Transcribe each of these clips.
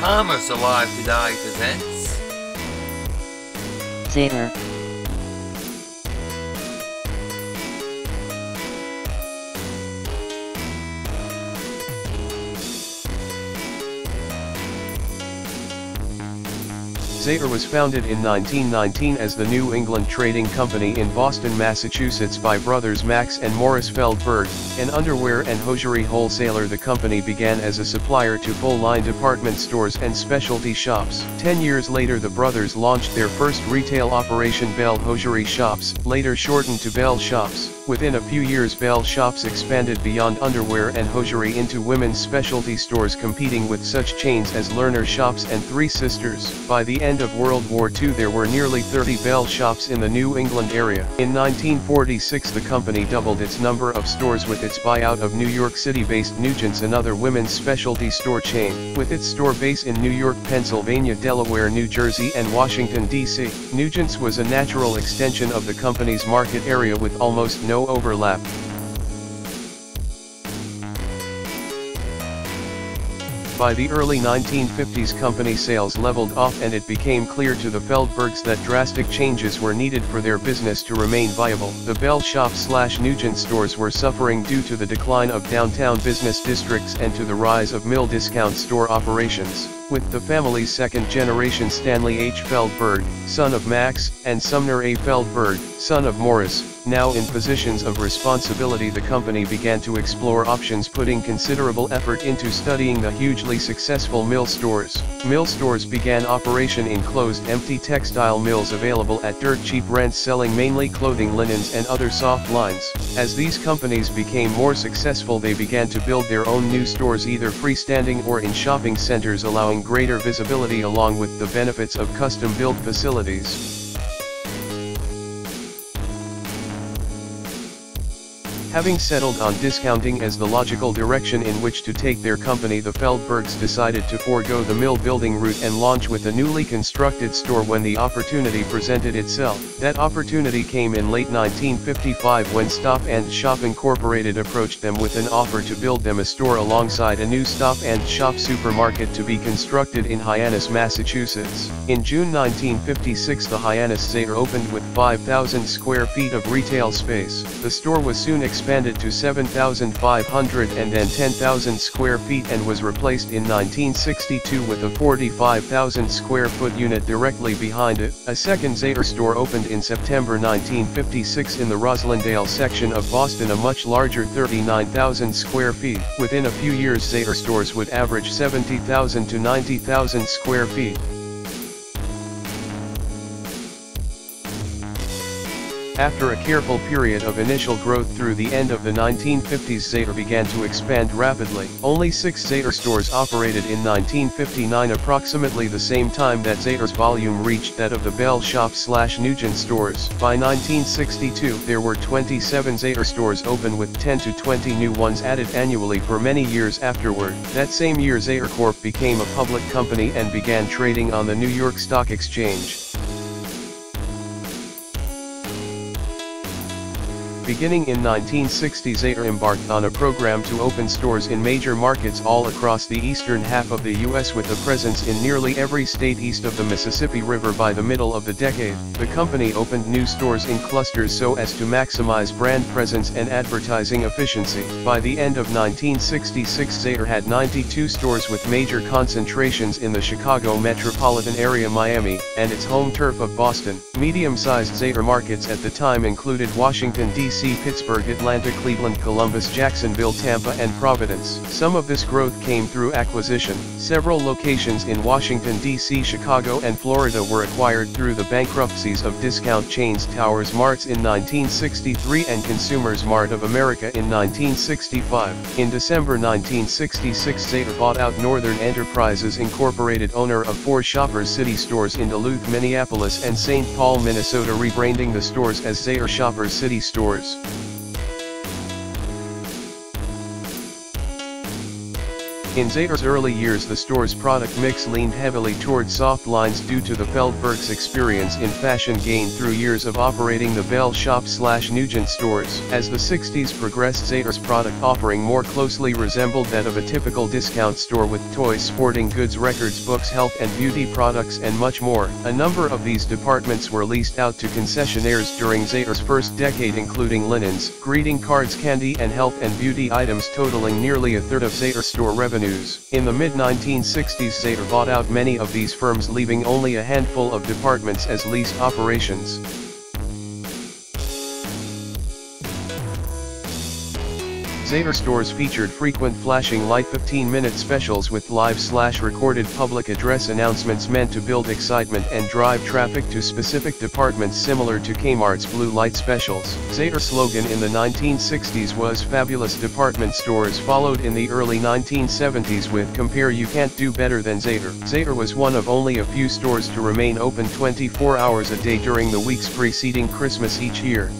Commerce Alive To Die presents Zayre. Zayre was founded in 1919 as the New England Trading Company in Boston, Massachusetts by brothers Max and Morris Feldberg, an underwear and hosiery wholesaler. The company began as a supplier to full-line department stores and specialty shops. Ten years later the brothers launched their first retail operation Bell Hosiery Shops, later shortened to Bell Shops. Within a few years Bell Shops expanded beyond underwear and hosiery into women's specialty stores competing with such chains as Lerner Shops and Three Sisters. By the end of World War II there were nearly 30 Bell Shops in the New England area. In 1946 the company doubled its number of stores with its buyout of New York City-based Nugent's another women's specialty store chain. With its store base in New York, Pennsylvania, Delaware, New Jersey and Washington, D.C., Nugent's was a natural extension of the company's market area with almost no overlap. By the early 1950s company sales leveled off and it became clear to the Feldbergs that drastic changes were needed for their business to remain viable. The Bell Shop slash Nugent stores were suffering due to the decline of downtown business districts and to the rise of mill discount store operations. With the family's second generation Stanley H. Feldberg, son of Max, and Sumner A. Feldberg, son of Morris, now in positions of responsibility the company began to explore options putting considerable effort into studying the hugely successful mill stores. Mill stores began operation in closed empty textile mills available at dirt cheap rents selling mainly clothing linens and other soft lines. As these companies became more successful they began to build their own new stores either freestanding or in shopping centers allowing greater visibility along with the benefits of custom built facilities. Having settled on discounting as the logical direction in which to take their company the Feldbergs decided to forego the mill building route and launch with a newly constructed store when the opportunity presented itself. That opportunity came in late 1955 when Stop and Shop Incorporated approached them with an offer to build them a store alongside a new Stop and Shop supermarket to be constructed in Hyannis, Massachusetts. In June 1956 the Hyannis Zayre opened with 5,000 square feet of retail space. The store was soon expanded to 7,500 and then 10,000 square feet and was replaced in 1962 with a 45,000 square foot unit directly behind it. A second Zayre store opened in September 1956 in the Roslindale section of Boston a much larger 39,000 square feet. Within a few years Zayre stores would average 70,000 to 90,000 square feet. After a careful period of initial growth through the end of the 1950s Zayre began to expand rapidly. Only six Zayre stores operated in 1959 approximately the same time that Zayre's volume reached that of the Bell Shop slash Nugent stores. By 1962 there were 27 Zayre stores open with 10 to 20 new ones added annually for many years afterward. That same year Zayre Corp became a public company and began trading on the New York Stock Exchange. Beginning in 1960 Zayre embarked on a program to open stores in major markets all across the eastern half of the U.S. with a presence in nearly every state east of the Mississippi River by the middle of the decade. The company opened new stores in clusters so as to maximize brand presence and advertising efficiency. By the end of 1966 Zayre had 92 stores with major concentrations in the Chicago metropolitan area Miami, and its home turf of Boston. Medium-sized Zayre markets at the time included Washington, D.C. Pittsburgh, Atlanta, Cleveland, Columbus, Jacksonville, Tampa and Providence. Some of this growth came through acquisition. Several locations in Washington, D.C., Chicago and Florida were acquired through the bankruptcies of discount chains Towers Marts in 1963 and Consumers Mart of America in 1965. In December 1966 Zayre bought out Northern Enterprises Incorporated owner of four Shoppers City stores in Duluth, Minneapolis and St. Paul, Minnesota rebranding the stores as Zayre Shoppers City stores. Thanks. In Zayre's early years the store's product mix leaned heavily toward soft lines due to the Feldberg's experience in fashion gained through years of operating the Bell Shop slash Nugent stores. As the 60s progressed Zayre's product offering more closely resembled that of a typical discount store with toys sporting goods records books health and beauty products and much more. A number of these departments were leased out to concessionaires during Zayre's first decade including linens, greeting cards candy and health and beauty items totaling nearly a third of Zayre store In the mid-1960s Zayre bought out many of these firms leaving only a handful of departments as leased operations. Zayre stores featured frequent flashing light 15-minute specials with live slash recorded public address announcements meant to build excitement and drive traffic to specific departments similar to Kmart's blue light specials. Zayre's slogan in the 1960s was fabulous department stores followed in the early 1970s with compare you can't do better than Zayre. Zayre was one of only a few stores to remain open 24 hours a day during the weeks preceding Christmas each year.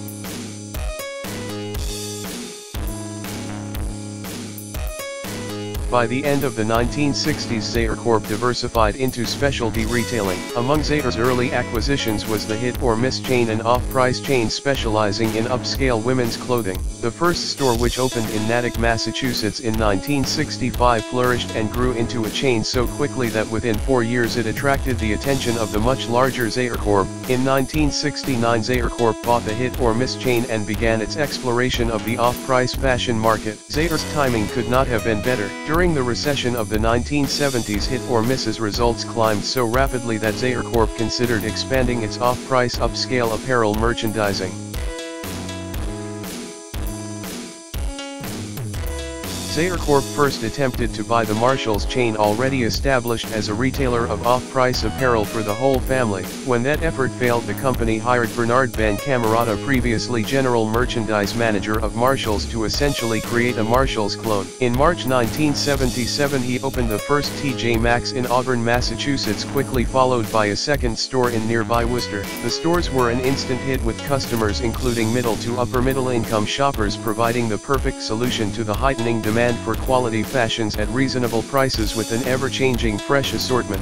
By the end of the 1960s Zayre Corp diversified into specialty retailing. Among Zayre's early acquisitions was the hit or miss chain an off-price chain specializing in upscale women's clothing. The first store which opened in Natick, Massachusetts in 1965 flourished and grew into a chain so quickly that within four years it attracted the attention of the much larger Zayre Corp. In 1969 Zayre Corp bought the hit or miss chain and began its exploration of the off-price fashion market. Zayre's timing could not have been better. During during the recession of the 1970s hit or misses results climbed so rapidly that Zayre Corp considered expanding its off-price upscale apparel merchandising. Zayre Corp first attempted to buy the Marshalls chain already established as a retailer of off-price apparel for the whole family. When that effort failed the company hired Bernard Van Cammarata previously general merchandise manager of Marshalls to essentially create a Marshalls clone. In March 1977 he opened the first TJ Maxx in Auburn, Massachusetts quickly followed by a second store in nearby Worcester. The stores were an instant hit with customers including middle to upper middle income shoppers providing the perfect solution to the heightening demand demand for quality fashions at reasonable prices with an ever-changing fresh assortment.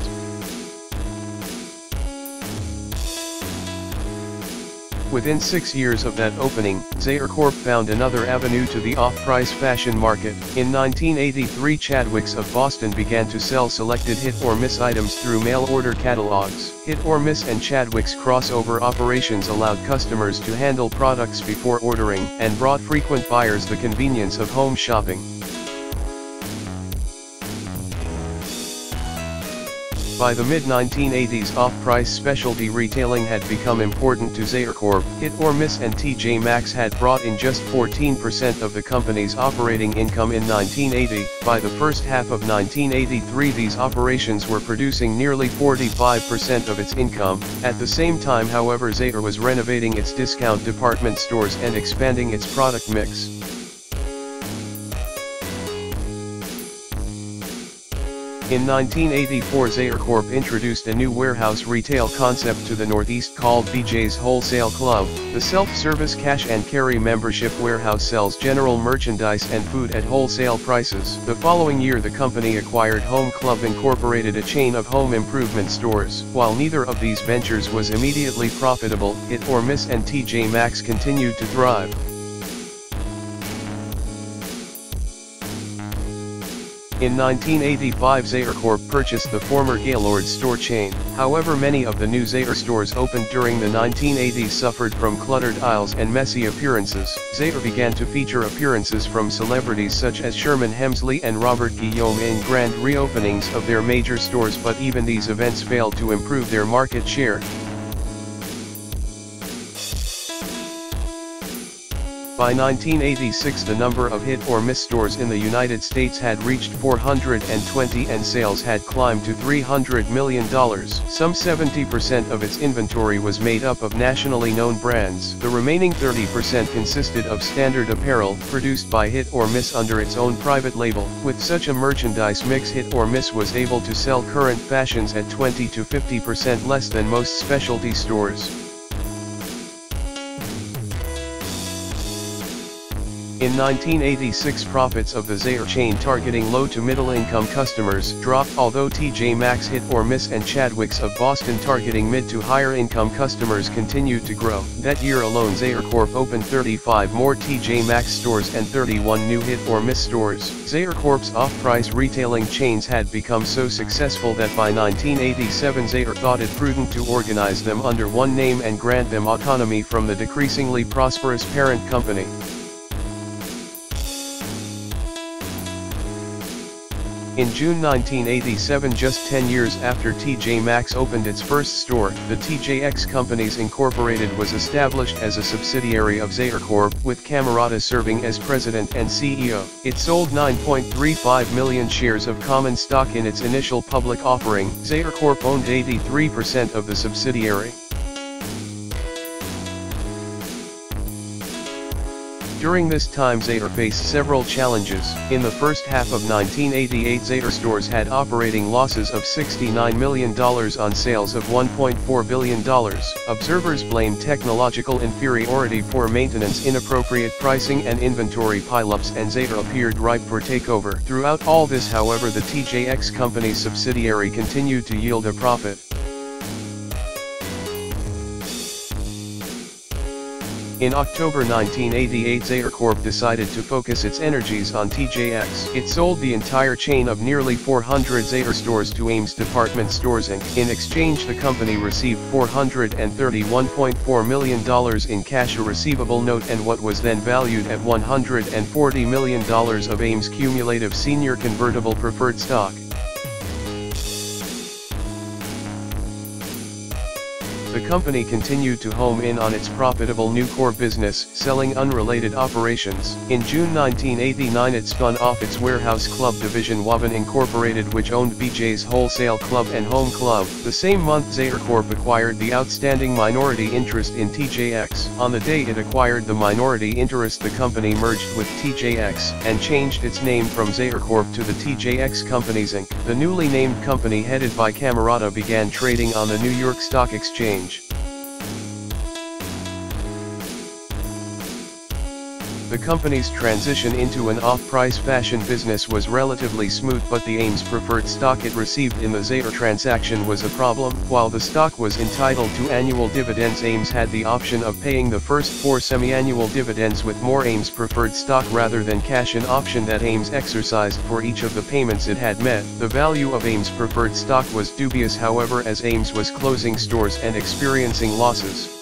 Within six years of that opening, Zayre Corp found another avenue to the off-price fashion market. In 1983 Chadwicks of Boston began to sell selected hit or miss items through mail-order catalogs. Hit or miss and Chadwicks crossover operations allowed customers to handle products before ordering and brought frequent buyers the convenience of home shopping. By the mid-1980s off-price specialty retailing had become important to Zayre Corp. Hit or Miss and TJ Maxx had brought in just 14% of the company's operating income in 1980. By the first half of 1983 these operations were producing nearly 45% of its income. At the same time however Zayre was renovating its discount department stores and expanding its product mix. In 1984 Zayre Corp introduced a new warehouse retail concept to the Northeast called BJ's Wholesale Club. The self-service cash and carry membership warehouse sells general merchandise and food at wholesale prices. The following year the company acquired Home Club Incorporated a chain of home improvement stores. While neither of these ventures was immediately profitable, Hit or Miss and TJ Maxx continued to thrive. In 1985 Zayre Corp purchased the former Gaylord store chain. However many of the new Zayre stores opened during the 1980s suffered from cluttered aisles and messy appearances. Zayre began to feature appearances from celebrities such as Sherman Hemsley and Robert Guillaume in grand reopenings of their major stores but even these events failed to improve their market share. By 1986 the number of hit or miss stores in the United States had reached 420 and sales had climbed to $300 million. Some 70% of its inventory was made up of nationally known brands. The remaining 30% consisted of standard apparel produced by Hit or Miss under its own private label. With such a merchandise mix Hit or Miss was able to sell current fashions at 20 to 50% less than most specialty stores. In In 1986 profits of the Zayre chain targeting low to middle income customers dropped although TJ Maxx hit or miss and Chadwicks of Boston targeting mid to higher income customers continued to grow. That year alone Zayre Corp opened 35 more TJ Maxx stores and 31 new hit or miss stores. Zayre Corp's off-price retailing chains had become so successful that by 1987 Zayre thought it prudent to organize them under one name and grant them autonomy from the decreasingly prosperous parent company. In June 1987 just 10 years after TJ Maxx opened its first store, the TJX Companies Incorporated was established as a subsidiary of Zayre Corp, with Cammarata serving as president and CEO. It sold 9.35 million shares of common stock in its initial public offering. Zayre Corp owned 83% of the subsidiary. During this time Zayre faced several challenges. In the first half of 1988 Zayre stores had operating losses of $69 million on sales of $1.4 billion. Observers blamed technological inferiority for maintenance inappropriate pricing and inventory pileups and Zayre appeared ripe for takeover. Throughout all this however the TJX company's subsidiary continued to yield a profit. In October 1988 Zayre Corp decided to focus its energies on TJX. It sold the entire chain of nearly 400 Zayre stores to Ames Department Stores Inc. In exchange the company received $431.4 million in cash a receivable note and what was then valued at $140 million of Ames cumulative senior convertible preferred stock. The company continued to home in on its profitable new core business, selling unrelated operations. In June 1989 it spun off its warehouse club division Waban Incorporated which owned BJ's Wholesale Club and Home Club. The same month Zayre Corp acquired the outstanding minority interest in TJX. On the day it acquired the minority interest the company merged with TJX and changed its name from Zayre Corp to the TJX Companies Inc. The newly named company headed by Cammarata began trading on the New York Stock Exchange. The company's transition into an off-price fashion business was relatively smooth but the Ames preferred stock it received in the Zayre transaction was a problem. While the stock was entitled to annual dividends Ames had the option of paying the first four semi-annual dividends with more Ames preferred stock rather than cash an option that Ames exercised for each of the payments it had met. The value of Ames preferred stock was dubious however as Ames was closing stores and experiencing losses.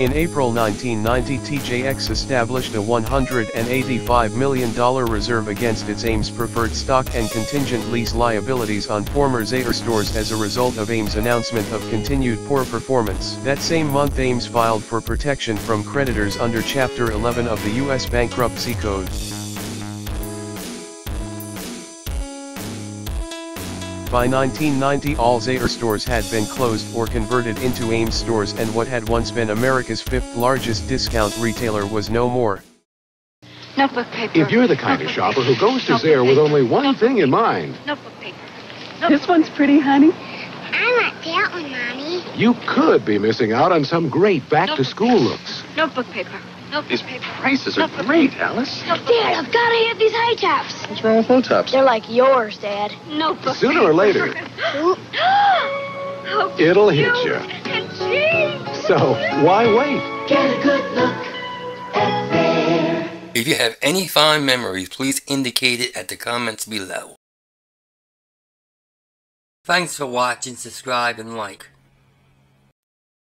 In April 1990 TJX established a $185 million reserve against its Ames preferred stock and contingent lease liabilities on former Zayre stores as a result of Ames' announcement of continued poor performance. That same month Ames filed for protection from creditors under Chapter 11 of the U.S. Bankruptcy Code. By 1990 all Zayre stores had been closed or converted into Ames stores and what had once been America's fifth largest discount retailer was no more. Notebook paper. If you're the kind of shopper who goes to Zayre with only one thing in mind. Notebook paper. This one's pretty, honey. I want that one, Mommy. You could be missing out on some great back-to-school looks. Notebook paper. Notebook These paper. prices are Notebook great. Alice. Notebook Dad. I've got to have these high tops. What's wrong with low tops? They're like yours, Dad. No. Notebook Sooner or later. It'll hit cute you. So, why wait? Get a good look. If you have any fond memories, please indicate it at the comments below. Thanks for watching, subscribe, and like.